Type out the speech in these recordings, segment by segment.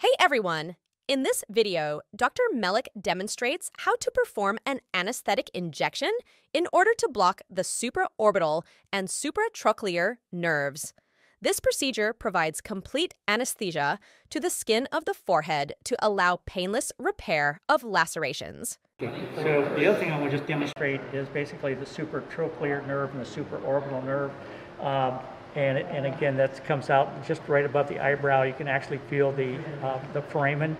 Hey everyone! In this video, Dr. Mellick demonstrates how to perform an anesthetic injection in order to block the supraorbital and supratrochlear nerves. This procedure provides complete anesthesia to the skin of the forehead to allow painless repair of lacerations. So the other thing I want to just demonstrate is basically the supratrochlear nerve and the supraorbital nerve. Um, and, and again, that comes out just right above the eyebrow. You can actually feel the, uh, the foramen.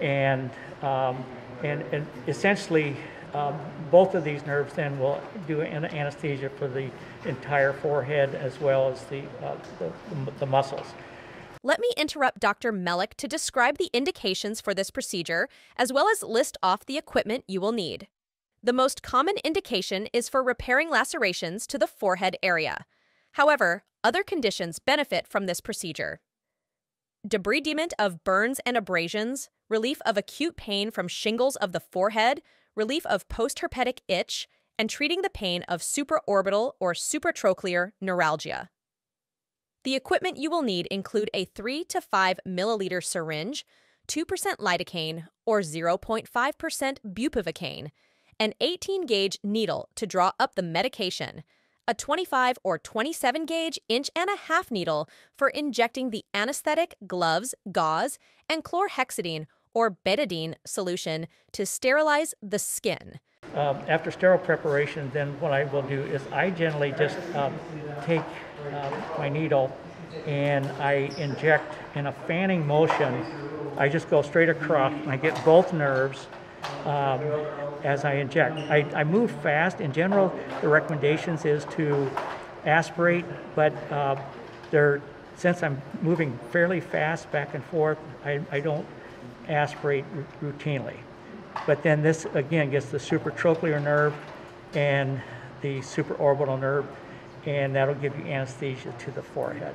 And, um, and, and essentially, um, both of these nerves then will do an anesthesia for the entire forehead as well as the, uh, the, the muscles. Let me interrupt Dr. Mellick to describe the indications for this procedure, as well as list off the equipment you will need. The most common indication is for repairing lacerations to the forehead area. However, other conditions benefit from this procedure. Debridement of burns and abrasions, relief of acute pain from shingles of the forehead, relief of postherpetic itch, and treating the pain of supraorbital or supratrochlear neuralgia. The equipment you will need include a 3 to 5 milliliter syringe, 2% lidocaine or 0.5% bupivacaine, an 18 gauge needle to draw up the medication, a 25 or 27 gauge inch and a half needle for injecting the anesthetic, gloves, gauze, and chlorhexidine or betadine solution to sterilize the skin. Um, after sterile preparation, then what I will do is I generally just um, take um, my needle and I inject in a fanning motion. I just go straight across and I get both nerves um, as I inject. I, I, move fast. In general, the recommendations is to aspirate, but uh, since I'm moving fairly fast back and forth, I, I don't aspirate routinely. But then this again gets the supratrochlear nerve and the supraorbital nerve, and that'll give you anesthesia to the forehead.